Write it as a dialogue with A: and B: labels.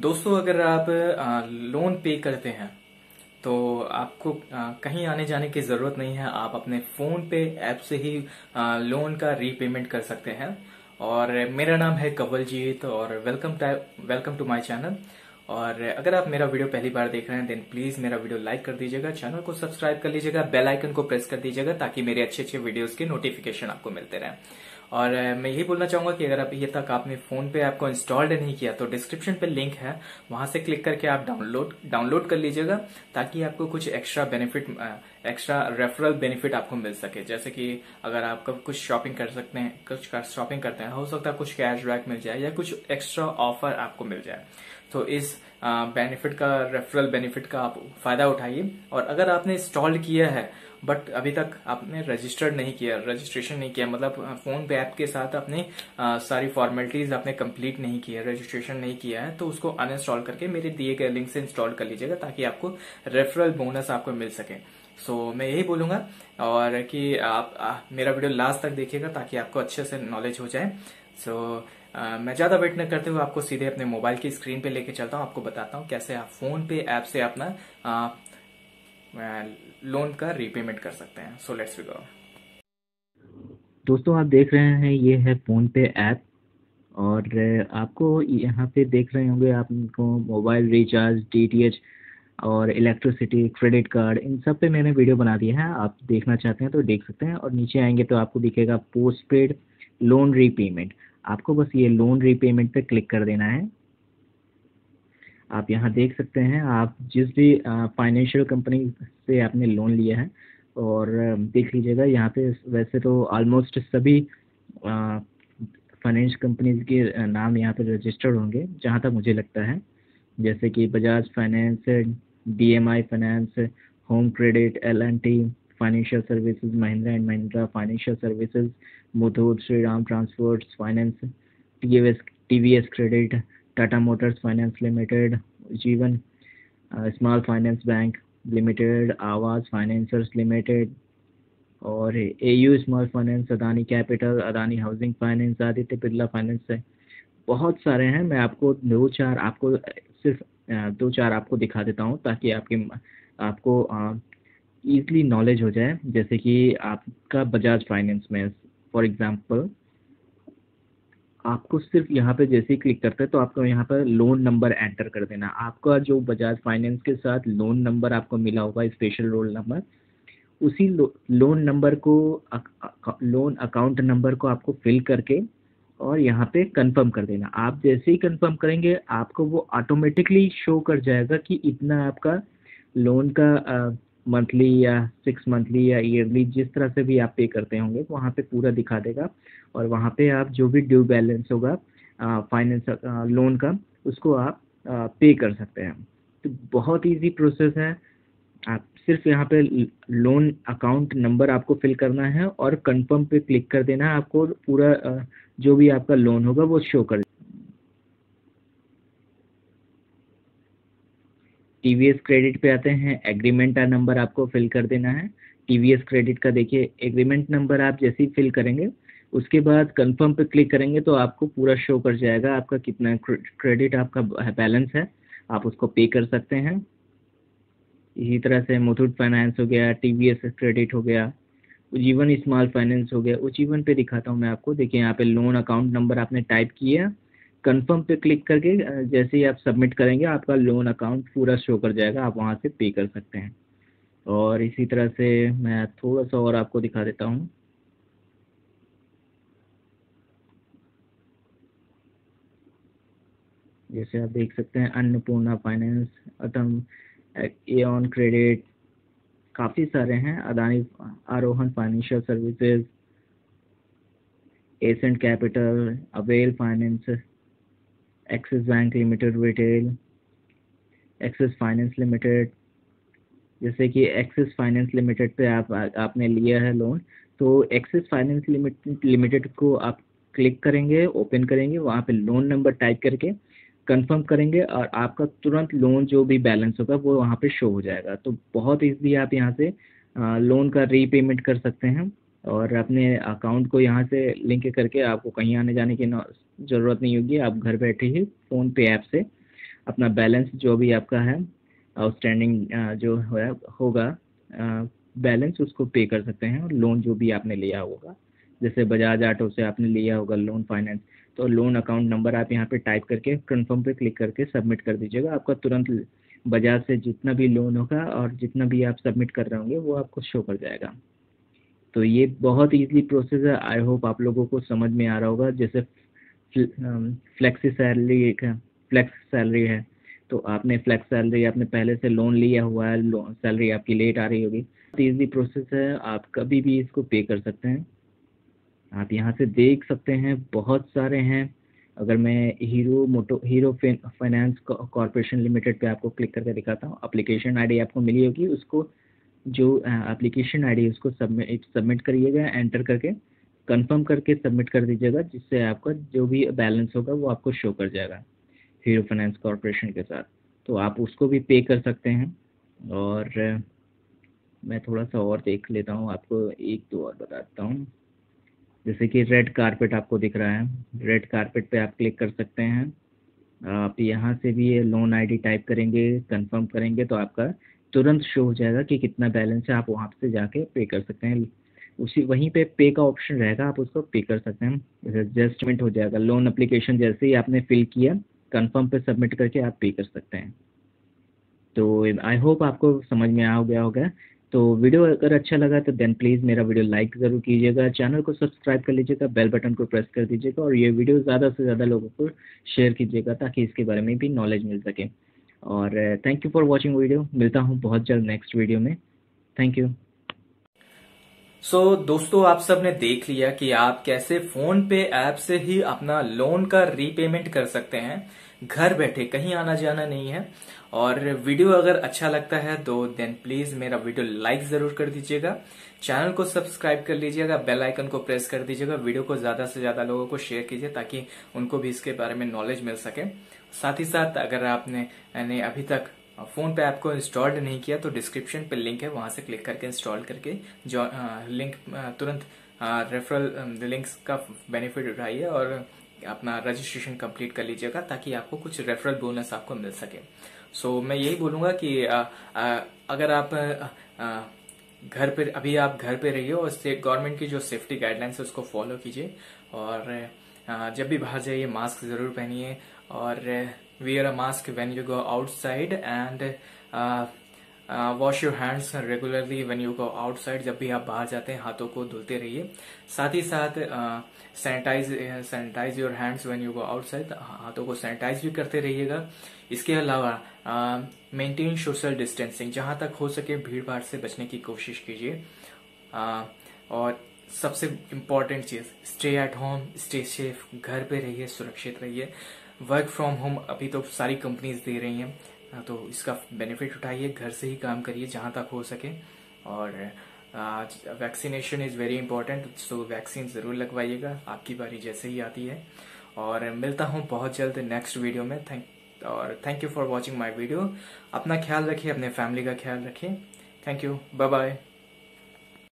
A: दोस्तों, अगर आप लोन पे करते हैं तो आपको कहीं आने जाने की ज़रूरत नहीं है। आप अपने फ़ोन पे ऐप से ही लोन का रीपेमेंट कर सकते हैं। और मेरा नाम है कवलजीत और welcome welcome to my channel और अगर आप मेरा वीडियो पहली बार देख रहे हैं देन प्लीज़ मेरा वीडियो लाइक कर दीजिएगा चैनल को सब्सक्राइब कर लीजिएगा बेल आइकन को प्रेस कर दीजिएगा, ताकि मेरे अच्छे अच्छे वीडियोस के नोटिफिकेशन आपको मिलते रहें। और मैं यही बोलना चाहूँगा कि अगर अभी तक आपने फ़ोन पे ऐप को इंस्टॉल्ड नहीं किया तो डिस्क्रिप्शन पे लिंक है। वहाँ से क्लिक करके आप डाउनलोड डाउनलोड कर लीजिएगा, ताकि आपको कुछ extra benefit extra referral benefit आपको मिल सके। जैसे कि अगर आप कुछ शॉपिंग कर सकते हैं, कुछ शॉपिंग करते हैं, हो सकता है कुछ कैशबैक मिल जाए या कुछ एक्स्ट्रा ऑफ़र आपको मिल जाए। तो इस बेनिफिट का रेफरल बेनिफिट का आप फ़ायदा उठाइए। और अगर आपने इंस्टॉल किया है बट अभी तक आपने रजिस्टर्ड नहीं किया रजिस्ट्रेशन नहीं किया मतलब फ़ोन पे ऐप के साथ आपने सारी फॉर्मेलिटीज आपने कंप्लीट नहीं किया रजिस्ट्रेशन नहीं किया है तो उसको अनइंस्टॉल करके मेरे दिए गए लिंक से इंस्टॉल कर लीजिएगा ताकि आपको रेफरल बोनस आपको मिल सके। सो so, मैं यही बोलूँगा और कि आप आ, मेरा वीडियो लास्ट तक देखिएगा ताकि आपको अच्छे से नॉलेज हो जाए। सो so, मैं ज़्यादा वेट न करते हुए आपको सीधे अपने मोबाइल की स्क्रीन पे लेके चलता हूँ, आपको बताता हूँ कैसे आप फ़ोन पे ऐप से अपना लोन का रीपेमेंट कर सकते हैं। सो लेट्स गो
B: दोस्तों, आप देख रहे हैं, ये है फ़ोन पे ऐप, और आपको यहाँ पे देख रहे होंगे आपको मोबाइल रिचार्ज डीटीएच और इलेक्ट्रिसिटी क्रेडिट कार्ड इन सब पे मैंने वीडियो बना दिया है, आप देखना चाहते हैं तो देख सकते हैं, और नीचे आएँगे तो आपको दिखेगा पोस्ट पेड लोन रीपेमेंट आपको बस ये लोन रीपेमेंट पे क्लिक कर देना है। आप यहाँ देख सकते हैं, आप जिस भी फाइनेंशियल कंपनी से आपने लोन लिया है, और देख लीजिएगा यहाँ पे वैसे तो ऑलमोस्ट सभी फाइनेंस कंपनीज़ के नाम यहाँ पे रजिस्टर्ड होंगे, जहाँ तक मुझे लगता है। जैसे कि Bajaj finance D M I finance home credit L N T financial services Mahindra and Mahindra financial services Muthoot Shri Ram transport finance T S T V S credit Tata motors finance limited Jeevan small finance bank limited Aavas financiers limited और A U small finance Adani capital Adani housing finance Aditya Birla finance है। बहुत सारे हैं, मैं आपको दो चार आपको सिर्फ़ दो चार आपको दिखा देता हूँ ताकि आपके, आपको ईज़िली नॉलेज हो जाए जैसे कि आपका बजाज फाइनेंस में फॉर एग्ज़ाम्पल आपको सिर्फ़ यहाँ पे जैसे ही क्लिक करते हैं तो आपको यहाँ पर लोन नंबर एंटर कर देना। आपका जो बजाज फाइनेंस के साथ लोन नंबर आपको मिला होगा स्पेशल रोल नंबर उसी लो, लोन नंबर को लोन अकाउंट नंबर को आपको फिल करके और यहाँ पे कंफर्म कर देना। आप जैसे ही कंफर्म करेंगे आपको वो ऑटोमेटिकली शो कर जाएगा कि इतना आपका लोन का मंथली या सिक्स मंथली या ईयरली जिस तरह से भी आप पे करते होंगे वहाँ पे पूरा दिखा देगा। और वहाँ पे आप जो भी ड्यू बैलेंस होगा फाइनेंस लोन का, उसको आप पे कर सकते हैं। तो बहुत इजी प्रोसेस है। आप सिर्फ़ यहाँ पे लोन अकाउंट नंबर आपको फिल करना है और कंफर्म पे क्लिक कर देना है। आपको पूरा जो भी आपका लोन होगा, वो शो कर टी वी एस क्रेडिट पे आते हैं एग्रीमेंट का नंबर आपको फिल कर देना है। टी वी एस क्रेडिट का देखिए एग्रीमेंट नंबर आप जैसे ही फिल करेंगे, उसके बाद कंफर्म पे क्लिक करेंगे तो आपको पूरा शो कर जाएगा, आपका कितना क्रेडिट आपका बैलेंस है आप उसको पे कर सकते हैं। इसी तरह से मुथूट फाइनेंस हो गया टी वी एस क्रेडिट हो गया उज्जीवन स्मॉल फाइनेंस हो गया उजीवन पे दिखाता हूँ मैं आपको। देखिए यहाँ पे लोन अकाउंट नंबर आपने टाइप किया। कंफर्म पे क्लिक करके जैसे ही आप सबमिट करेंगे, आपका लोन अकाउंट पूरा शो कर जाएगा, आप वहाँ से पे कर सकते हैं। और इसी तरह से मैं थोड़ा सा और आपको दिखा देता हूँ। जैसे आप देख सकते हैं, अन्नपूर्णा फाइनेंस अटम एन क्रेडिट काफ़ी सारे हैं। Adani, Arohan financial services Ascent capital Avail finance Axis bank limited retail Axis finance limited जैसे कि एक्सिस फाइनेंस लिमिटेड पे आप, आपने लिया है लोन तो एक्सिस फाइनेंस लिमिटेड को आप क्लिक करेंगे ओपन करेंगे, वहाँ पे लोन नंबर टाइप करके कंफर्म करेंगे और आपका तुरंत लोन जो भी बैलेंस होगा, वो वहाँ पे शो हो जाएगा। तो बहुत ईजी आप यहाँ से लोन का रीपेमेंट कर सकते हैं। और अपने अकाउंट को यहाँ से लिंक करके आपको कहीं आने जाने की ज़रूरत नहीं होगी। आप घर बैठे ही फ़ोन पे ऐप से अपना बैलेंस जो भी आपका है आउटस्टैंडिंग जो है, होगा बैलेंस उसको पे कर सकते हैं और लोन जो भी आपने लिया होगा। जैसे बजाज ऑटो से आपने लिया होगा लोन फाइनेंस तो लोन अकाउंट नंबर आप यहाँ पे टाइप करके कन्फर्म पे क्लिक करके सबमिट कर दीजिएगा। आपका तुरंत बजाज से जितना भी लोन होगा और जितना भी आप सबमिट कर रहे होंगे, वो आपको शो कर जाएगा। तो ये बहुत ईजी प्रोसेस है। आई होप आप लोगों को समझ में आ रहा होगा। जैसे फ्लेक्सी सैलरी फ्लेक्स सैलरी है तो आपने फ्लेक्स सैलरी आपने पहले से लोन लिया हुआ है लोन सैलरी आपकी लेट आ रही होगी। तो ईजी प्रोसेस है। आप कभी भी इसको पे कर सकते हैं। आप यहाँ से देख सकते हैं, बहुत सारे हैं। अगर मैं Hero, Moto, Hero finance corporation limited पे आपको क्लिक करके दिखाता हूँ। अप्लीकेशन आईडी आपको मिली होगी, उसको जो एप्लीकेशन आईडी उसको सबमिट सबमिट करिएगा एंटर करके कंफर्म करके सबमिट कर दीजिएगा, जिससे आपका जो भी बैलेंस होगा, वो आपको शो कर जाएगा हीरो फाइनेंस कॉरपोरेशन के साथ। तो आप उसको भी पे कर सकते हैं, और मैं थोड़ा सा और देख लेता हूँ, आपको एक दो और बताता हूँ। जैसे कि रेड कारपेट आपको दिख रहा है रेड कारपेट पे आप क्लिक कर सकते हैं। आप यहाँ से भी लोन आईडी टाइप करेंगे कंफर्म करेंगे तो आपका तुरंत शो हो जाएगा कि कितना बैलेंस है, आप वहाँ से जाके पे कर सकते हैं। उसी, वहीं पे पे का ऑप्शन रहेगा, आप उसको पे कर सकते हैं। एडजस्टमेंट हो जाएगा लोन अप्लीकेशन जैसे ही आपने फिल किया कंफर्म पे सबमिट करके आप पे कर सकते हैं। तो आई होप आपको समझ में आ गया होगा। तो वीडियो अगर अच्छा लगा तो देन प्लीज़ मेरा वीडियो लाइक ज़रूर कीजिएगा। चैनल को सब्सक्राइब कर लीजिएगा बेल बटन को प्रेस कर दीजिएगा, और ये वीडियो ज़्यादा से ज़्यादा लोगों को शेयर कीजिएगा, ताकि इसके बारे में भी नॉलेज मिल सके। और thank you for watching video मिलता हूँ बहुत जल्द नेक्स्ट वीडियो में. थैंक यू
A: सो so, दोस्तों आप सबने देख लिया कि आप कैसे फ़ोन पे ऐप से ही अपना लोन का रीपेमेंट कर सकते हैं। घर बैठे कहीं आना जाना नहीं है। और वीडियो अगर अच्छा लगता है तो देन प्लीज़ मेरा वीडियो लाइक ज़रूर कर दीजिएगा। चैनल को सब्सक्राइब कर लीजिएगा बेल आइकन को प्रेस कर दीजिएगा। वीडियो को ज़्यादा से ज़्यादा लोगों को शेयर कीजिए ताकि उनको भी इसके बारे में नॉलेज मिल सके। साथ ही साथ अगर आपने अभी तक फ़ोन पे ऐप को इंस्टॉल्ड नहीं किया तो डिस्क्रिप्शन पे लिंक है वहाँ से क्लिक करके इंस्टॉल करके जो लिंक तुरंत रेफरल लिंक्स का बेनिफिट उठाइए और अपना रजिस्ट्रेशन कंप्लीट कर लीजिएगा ताकि आपको कुछ रेफरल बोनस आपको मिल सके। सो so, मैं यही बोलूँगा कि आ, आ, अगर आप आ, घर पे अभी आप घर पे रहिए और गवर्नमेंट की जो सेफ्टी गाइडलाइंस है उसको फॉलो कीजिए और जब भी बाहर जाइए मास्क ज़रूर पहनिए और wear a mask when you go outside and wash your hands regularly when you go outside जब भी आप बाहर जाते हैं, हाथों को धुलते रहिए। साथ ही साथ sanitize sanitize your hands when you go outside हाथों को सैनिटाइज भी करते रहिएगा। इसके अलावा मेंटेन सोशल डिस्टेंसिंग जहाँ तक हो सके भीड़ भाड़ से बचने की कोशिश कीजिए। और सबसे important cheese stay at home stay safe घर पे रहिए, सुरक्षित रहिए। वर्क फ्रॉम होम अभी तो सारी कंपनीज़ दे रही हैं तो इसका बेनिफिट उठाइए, घर से ही काम करिए, जहाँ तक हो सके। और vaccination is very important so vaccine ज़रूर लगवाइएगा, आपकी बारी जैसे ही आती है। और मिलता हूँ बहुत जल्द नेक्स्ट वीडियो में। थैंक और thank you for watching my video अपना ख्याल रखिए, अपने फैमिली का ख्याल रखिए। Thank you bye bye